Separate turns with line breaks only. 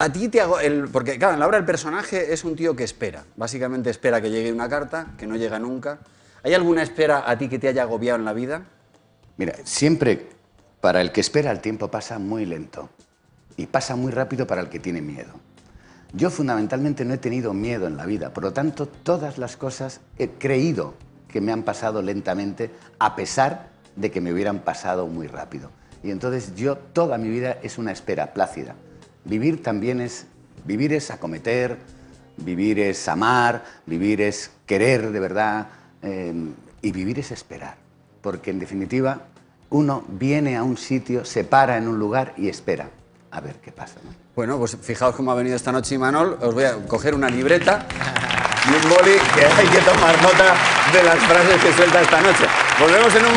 A ti te hago el. Porque, claro, en la obra el personaje es un tío que espera. Básicamente espera que llegue una carta, que no llega nunca. ¿Hay alguna espera a ti que te haya agobiado en la vida?
Mira, siempre para el que espera el tiempo pasa muy lento y pasa muy rápido para el que tiene miedo. Yo fundamentalmente no he tenido miedo en la vida, por lo tanto todas las cosas he creído que me han pasado lentamente a pesar de que me hubieran pasado muy rápido. Y entonces yo toda mi vida es una espera plácida. Vivir también es, vivir es acometer, vivir es amar, vivir es querer de verdad eh, y vivir es esperar. Porque en definitiva uno viene a un sitio, se para en un lugar y espera a ver qué pasa. ¿no?
Bueno, pues fijaos cómo ha venido esta noche Imanol. Os voy a coger una libreta y un boli que hay que tomar nota de las frases que suelta esta noche. Volvemos en un